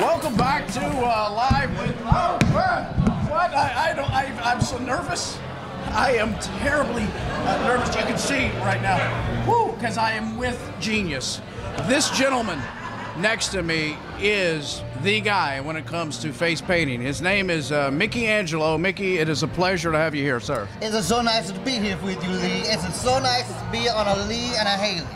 Welcome back to uh, live with. Oh, what? I, I don't. I, I'm so nervous. I am terribly uh, nervous. You can see right now. Woo! Because I am with genius. This gentleman next to me is the guy when it comes to face painting. His name is uh, Mickey Angelo. Mickey, it is a pleasure to have you here, sir. It's so nice to be here with you, Lee. It's so nice to be on a Lee and a Hayley.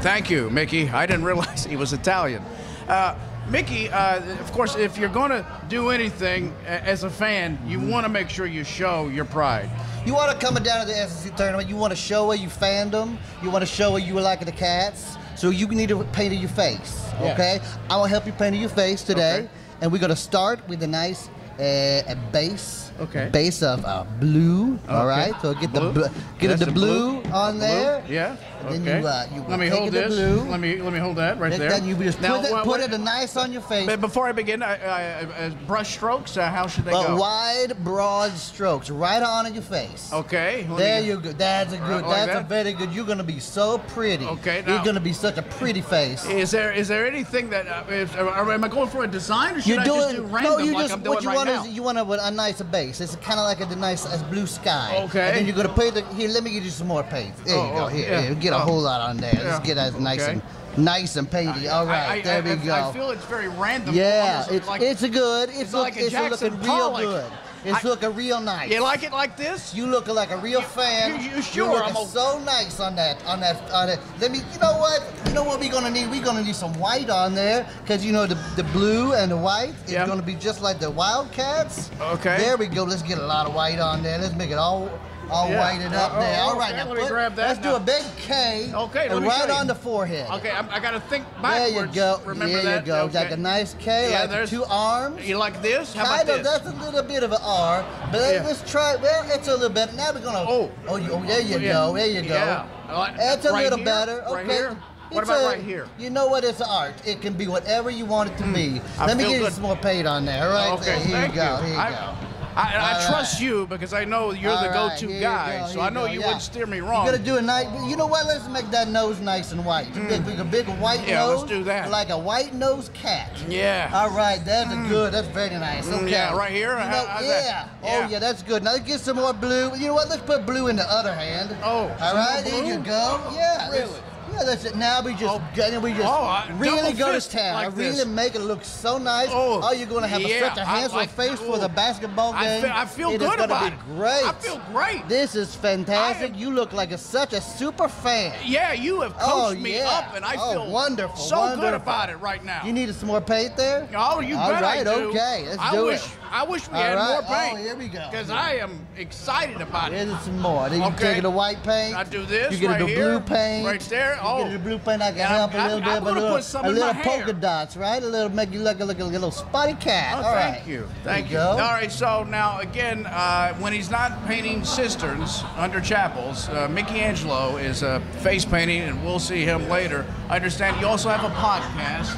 Thank you, Mickey. I didn't realize he was Italian. Uh, Mickey, uh, of course, if you're going to do anything as a fan, you want to make sure you show your pride. You want to come down to the SEC tournament, you want to show where you fandom, you want to show where you were like the cats, so you need to paint your face, Yeah. okay? I will help you paint your face today, Okay. and we're going to start with a nice uh, a base, Okay. base of uh, blue, all Okay. right? So get Blue. the get That's the blue, blue. on Blue? there. Yeah. Okay. then you, uh, you let me hold this. blue. Let me let me hold that right And there. Then you just Now, put, it, put what- it nice on your face. But before I begin, I, I, I, brush strokes. Uh, how should they But go? wide, broad strokes, right on your face. Okay. There you go. That's a good. Like that's that? a very good. You're gonna be so pretty. Okay, You're gonna be such a pretty face. Is there is there anything that uh, is, am I going for a design or should You're I doing just do random no. You like just I'm doing what you right want you want a, a nicer base. It's kind of like a nice as blue sky. Okay. And then you're gonna paint the here. Let me give you some more paint. There Oh, you go. oh, Here, yeah. here, get a Oh. whole lot on there. Yeah. Let's get as nice and nice and painty. All right, I, I, there we I, go. I feel it's very random. yeah, it's like, it's a good. It's, it's look, like a it's Jackson looking real good. It's I- looking real nice. You like it like this? You look like a real fan. you- you You're sure? looking I'm so nice on that, on that, on that. Let me. You know what? You know what we're gonna need? We're gonna need some white on there, cause you know the the blue and the white is Yeah. gonna be just like the Wildcats. Okay. There we go. Let's get a lot of white on there. Let's make it all. All Yeah. whited up Oh, there. oh, All right, okay, now let me put- grab that let's now. do a big K. Okay, let me right on the forehead. Okay, I'm, I got to think backwards. There you go. Remember there that? you go. Okay. Like a nice K, Yeah, like there's- two arms. You like this? How kind about of. this? That's a little bit of an R, but Yeah. let's try. Well, it's a little better. Now we're gonna. Oh. oh, you, oh there you Yeah. go. There you go. Yeah. Like- It's a right little here? better. Right Okay. here? What It's about a- right here? Hmm. You know what? It's art. It can be whatever you want it to be. I Let me get give you some more paint on there. All right. Okay, there. Here you go. you. Here you I, go. I, I trust right. you because I know you're the go-to you guy, go, so I know go, you yeah. wouldn't steer me wrong. You're gonna do a nice. You know what? Let's make that nose nice and white. Big, big, a big white. Yeah, nose. let's do that. Like a white nosed cat. Yeah. All right, that's a good. That's very nice. Mm, Okay. yeah, right here? You know, how's yeah. that? Oh Yeah. yeah, that's good. Now let's get some more blue. You know what? Let's put blue in the other hand. Oh, All right, there you go. Yeah. Really? Yeah, that's it. Now we just, Oh. we just Oh, I- really go to town. like really this. make it look so nice. Oh, Oh, you're gonna have a, yeah, such a I handsome like- face for oh. the basketball I game. feel, I feel It good gonna about be it. great. I feel great. This is fantastic. I- you look like a, such a super fan. yeah, you have oh, coached Oh, me yeah. up, and I Oh, feel wonderful, so good about it right now. You needed some more paint there? Oh, you All bet right, I do. okay, let's I do wish, it. I wish we All had right. more Oh, paint. here we go. Because I am excited about it. Here's some more. Then you Okay. take the white paint. I do this You get right the here, blue paint. right there. You Oh. get the blue paint. I can And help I'm- a little I'm- bit. I'm a little, put some a little polka hair. dots, right? A little make you look like a little spotty cat. Oh, All right. thank you. There Thank you. go. All right, so now again, uh, when he's not painting cisterns under chapels, uh, Mickey Angelo is uh, face painting, and we'll see him later. I understand you also have a podcast.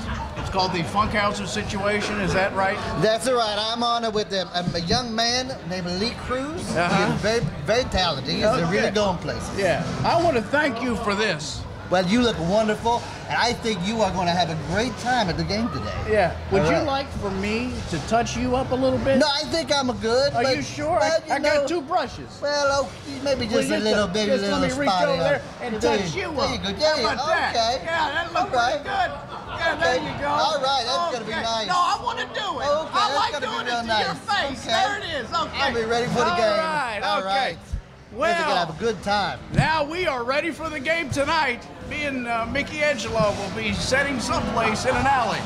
Called the Funkhauser Situation. Is that right? That's all right. I'm on it with a, a young man named Lee Cruz. Uh-huh. He's very, very talented. He's Okay. really going places. Yeah. I want to thank you for this. Well, you look wonderful, and I think you are going to have a great time at the game today. Yeah. Would All you like for me to touch you up a little bit? No, I think I'm a good. Are but- you sure? I, but, you I know, got two brushes. Well, oh, maybe just Will a little bit, just little let me reach over there and There touch you There you go. How There about that? Okay. Yeah, that looks right. good. Yeah, there Okay. you go. All right, that's gonna be nice. No, I want to do it. Okay, I that's like doing it to your face. Okay. There it is. Okay. I'll be ready for the All game. right. All okay. right. Well, they're gonna have a good time. Now we are ready for the game tonight. Me and uh, Mickey Angelo will be setting someplace in an alley.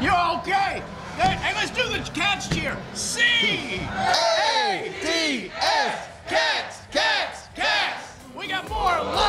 You okay? Hey, hey let's do the cats cheer. C A T S cats, cats, cats. We got more.